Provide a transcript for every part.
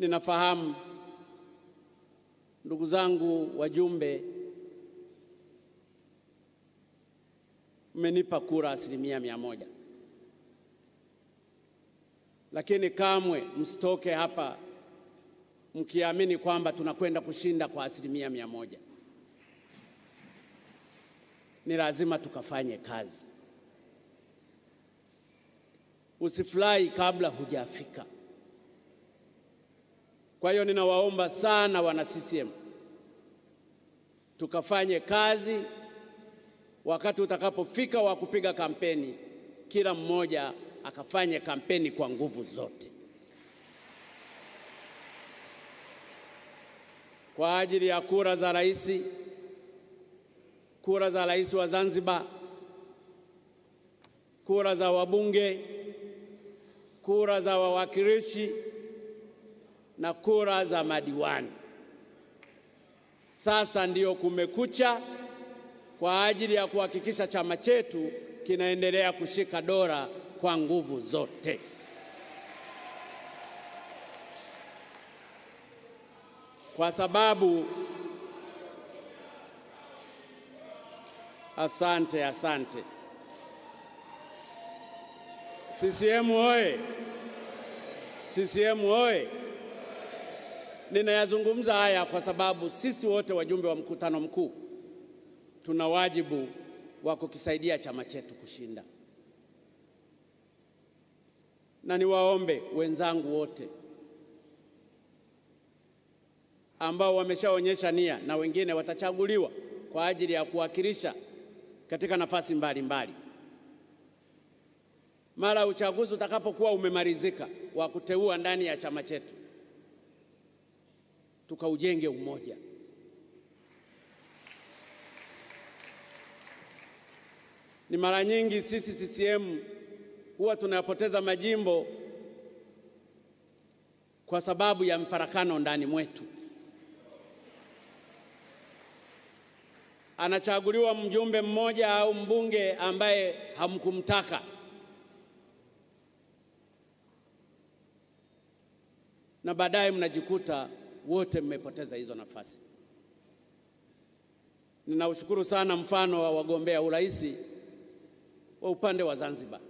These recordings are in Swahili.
Ninafahamu ndugu zangu wajumbe, mmenipa kura asilimia mia moja, lakini kamwe msitoke hapa mkiamini kwamba tunakwenda kushinda kwa asilimia mia moja. Ni lazima tukafanye kazi. Usifurahi kabla hujafika. Kwa hiyo ninawaomba sana wana CCM tukafanye kazi. Wakati utakapofika wa kupiga kampeni, kila mmoja akafanye kampeni kwa nguvu zote kwa ajili ya kura za rais, kura za rais wa Zanzibar, kura za wabunge, kura za wawakilishi na kura za madiwani. Sasa ndiyo kumekucha kwa ajili ya kuhakikisha chama chetu kinaendelea kushika dola kwa nguvu zote. Kwa sababu asante, asante. CCM oye! CCM oye! Ninayazungumza haya kwa sababu sisi wote wajumbe wa mkutano mkuu tuna wajibu wa kukisaidia chama chetu kushinda, na niwaombe wenzangu wote ambao wameshaonyesha nia na wengine watachaguliwa kwa ajili ya kuwakilisha katika nafasi mbalimbali, mara uchaguzi utakapokuwa umemalizika wa kuteua ndani ya chama chetu tukaujenge umoja. Ni mara nyingi sisi CCM huwa tunayapoteza majimbo kwa sababu ya mfarakano ndani mwetu. Anachaguliwa mjumbe mmoja au mbunge ambaye hamkumtaka, na baadaye mnajikuta wote mmepoteza hizo nafasi. Ninaushukuru sana mfano wa wagombea urais wa upande wa Zanzibar.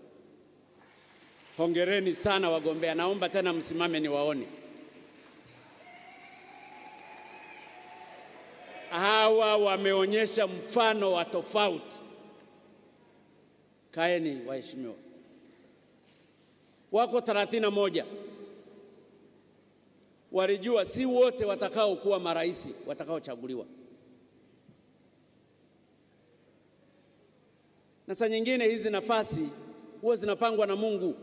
Hongereni sana wagombea, naomba tena msimame niwaone. Hawa wameonyesha mfano wa tofauti. Kaeni waheshimiwa, wako thelathini na moja walijua si wote watakaokuwa marais watakaochaguliwa, na saa nyingine hizi nafasi huwa zinapangwa na Mungu.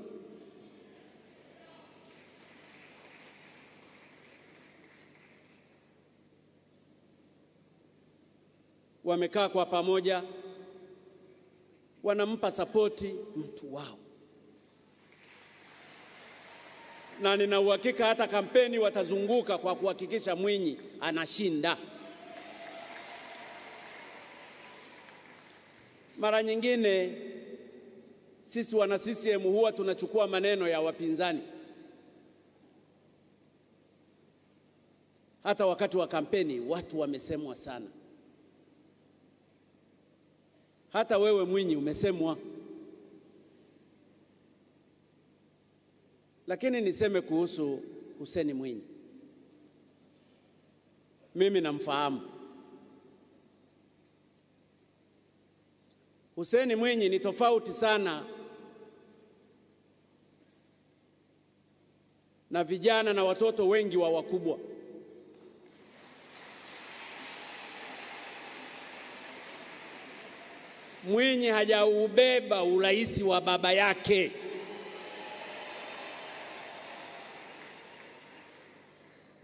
Wamekaa kwa pamoja, wanampa sapoti mtu wao na nina uhakika hata kampeni watazunguka kwa kuhakikisha Mwinyi anashinda. Mara nyingine sisi wana CCM huwa tunachukua maneno ya wapinzani, hata wakati wa kampeni watu wamesemwa sana. Hata wewe Mwinyi umesemwa. Lakini niseme kuhusu huseni Mwinyi, mimi namfahamu. huseni Mwinyi ni tofauti sana na vijana na watoto wengi wa wakubwa. Mwinyi hajaubeba urais wa baba yake.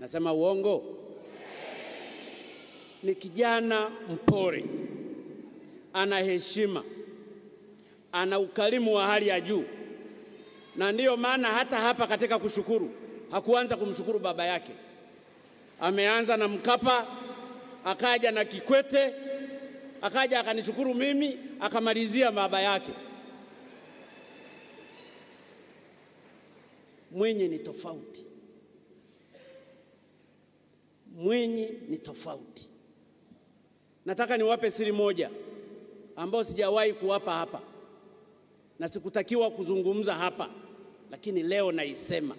Nasema uongo? Ni kijana mpole, ana heshima, ana ukarimu wa hali ya juu, na ndiyo maana hata hapa katika kushukuru hakuanza kumshukuru baba yake. Ameanza na Mkapa, akaja na Kikwete, akaja akanishukuru mimi, akamalizia baba yake. Mwinyi ni tofauti. Mwinyi ni tofauti. Nataka niwape siri moja ambayo sijawahi kuwapa hapa na sikutakiwa kuzungumza hapa, lakini leo naisema.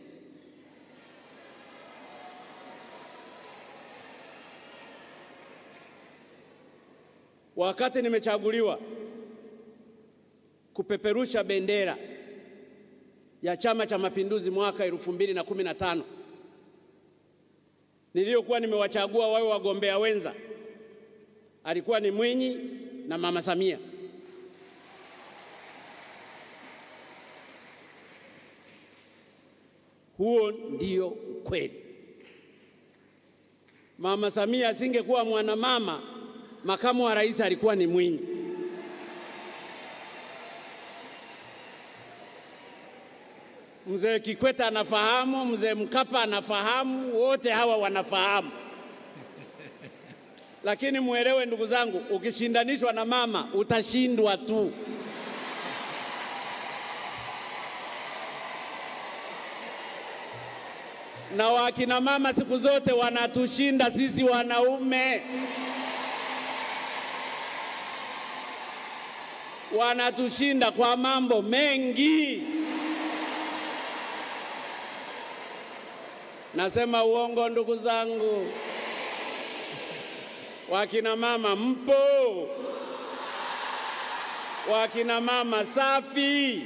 Wakati nimechaguliwa kupeperusha bendera ya Chama cha Mapinduzi mwaka 2015 niliyokuwa nimewachagua wawe wagombea wenza alikuwa ni Mwinyi na Mama Samia. Huo ndio ukweli. Mama Samia asingekuwa mwanamama, makamu wa rais alikuwa ni Mwinyi. Mzee Kikwete anafahamu, mzee Mkapa anafahamu, wote hawa wanafahamu. Lakini mwelewe ndugu zangu, ukishindanishwa na mama utashindwa tu. Na wakina mama siku zote wanatushinda sisi wanaume, wanatushinda kwa mambo mengi. Nasema uongo ndugu zangu? Wakina mama mpo? Wakina mama safi?